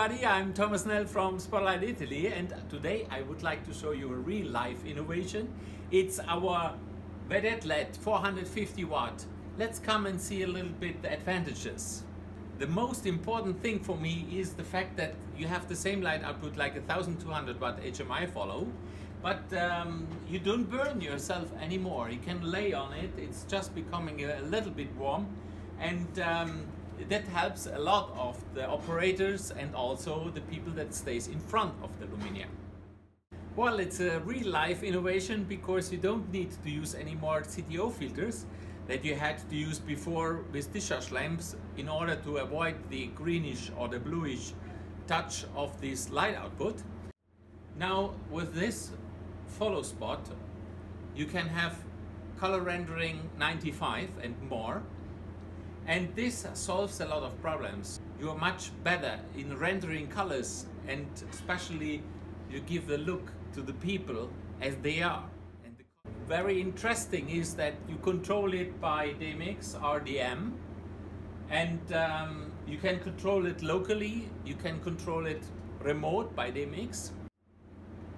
everybody, I'm Thomas Nell from Spotlight Italy and today I would like to show you a real life innovation. It's our Vedette LED 450 watt. Let's come and see a little bit the advantages. The most important thing for me is the fact that you have the same light output like a 1200 watt HMI follow, but um, you don't burn yourself anymore. You can lay on it, it's just becoming a, little bit warm and um, that helps a lot of the operators and also the people that stays in front of the luminaire. Well, it's a real life innovation because you don't need to use any more CTO filters that you had to use before with discharge lamps in order to avoid the greenish or the bluish touch of this light output. Now with this follow spot you can have color rendering 95 and more and this solves a lot of problems. You are much better in rendering colors and especially you give the look to the people as they are. And very interesting is that you control it by DMX RDM and um, you can control it locally, you can control it remote by DMX.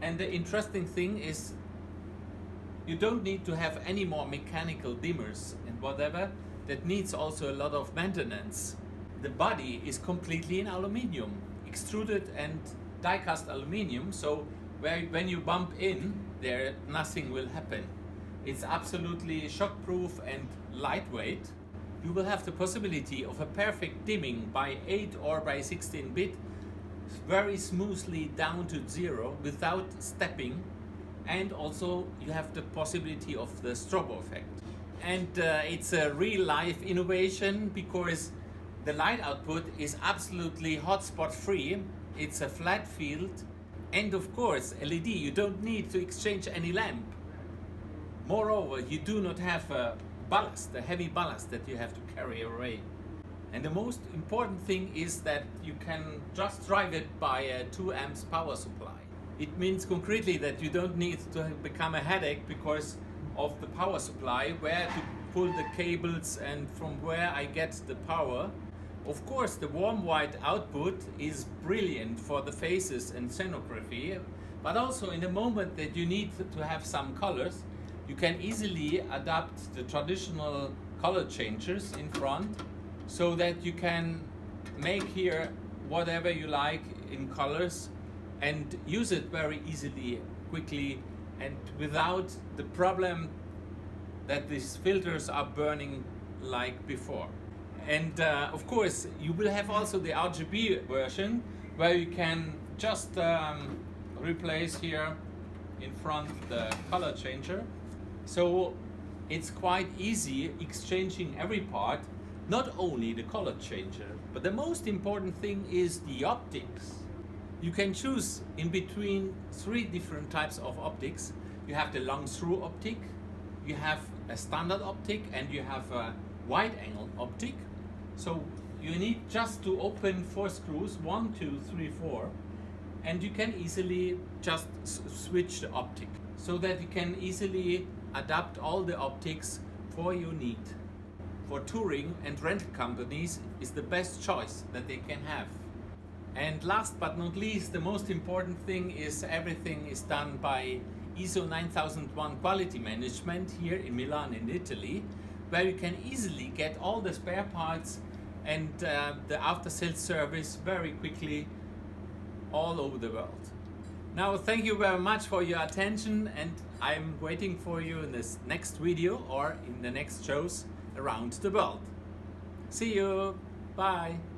And the interesting thing is you don't need to have any more mechanical dimmers and whatever that needs also a lot of maintenance. The body is completely in aluminium, extruded and die-cast aluminium, so where, when you bump in, there nothing will happen. It's absolutely shockproof and lightweight. You will have the possibility of a perfect dimming by 8 or by 16 bit very smoothly down to zero without stepping and also you have the possibility of the strobo effect and uh, it's a real life innovation because the light output is absolutely hotspot free. It's a flat field. And of course LED you don't need to exchange any lamp. Moreover you do not have a ballast a heavy ballast that you have to carry away. And the most important thing is that you can just drive it by a 2 amps power supply. It means concretely that you don't need to become a headache because of the power supply, where to pull the cables and from where I get the power. Of course, the warm white output is brilliant for the faces and scenography, but also in the moment that you need to have some colors, you can easily adapt the traditional color changers in front so that you can make here whatever you like in colors and use it very easily, quickly and without the problem that these filters are burning like before. And uh, of course, you will have also the RGB version where you can just um, replace here in front the color changer. So it's quite easy exchanging every part, not only the color changer, but the most important thing is the optics. You can choose in between three different types of optics. You have the long throw optic, you have a standard optic and you have a wide angle optic. So you need just to open four screws, one, two, three, four, and you can easily just switch the optic so that you can easily adapt all the optics for your need. For touring and rental companies is the best choice that they can have. And last but not least, the most important thing is everything is done by ISO 9001 quality management here in Milan in Italy, where you can easily get all the spare parts and uh, the after sales service very quickly all over the world. Now thank you very much for your attention and I'm waiting for you in this next video or in the next shows around the world. See you, bye!